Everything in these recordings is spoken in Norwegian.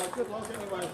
Right, good luck anyway.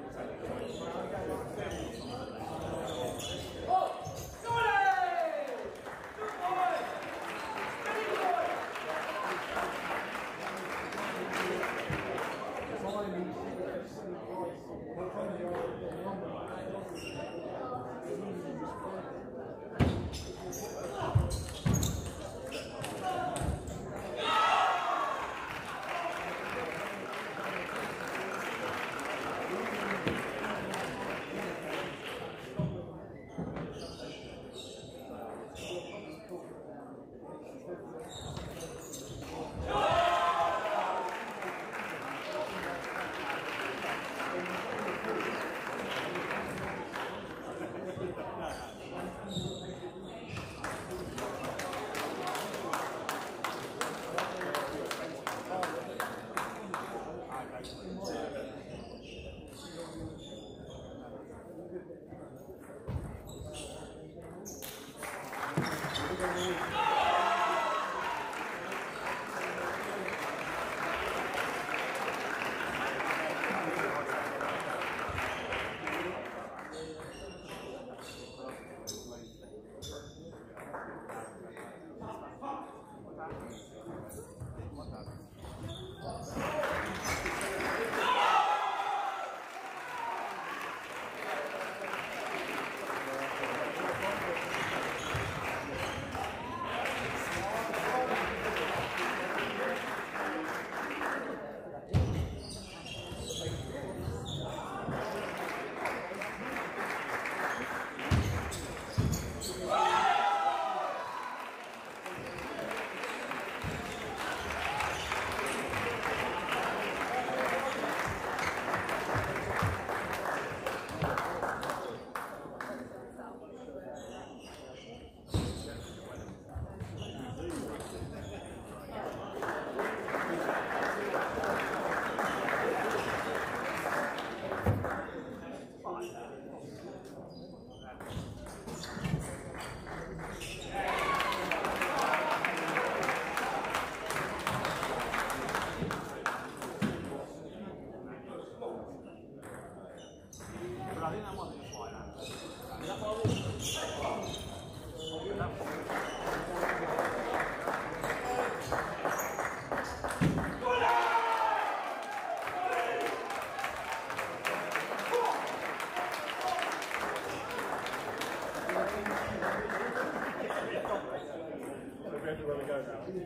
O sea, pues,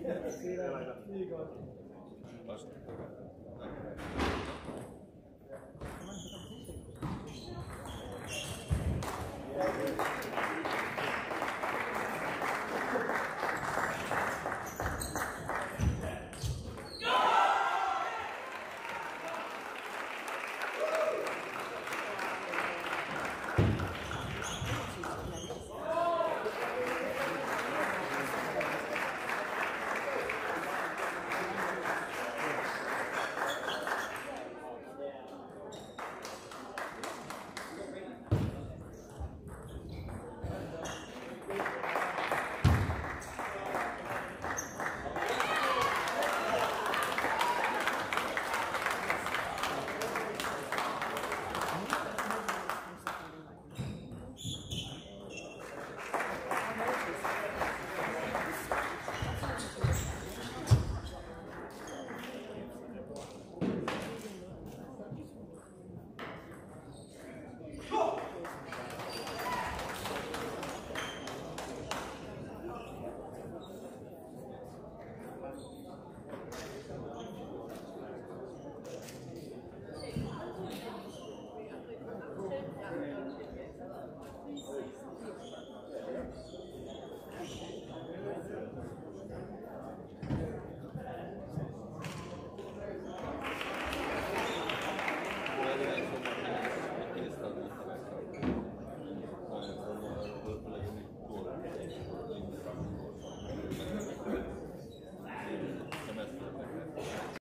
Yes.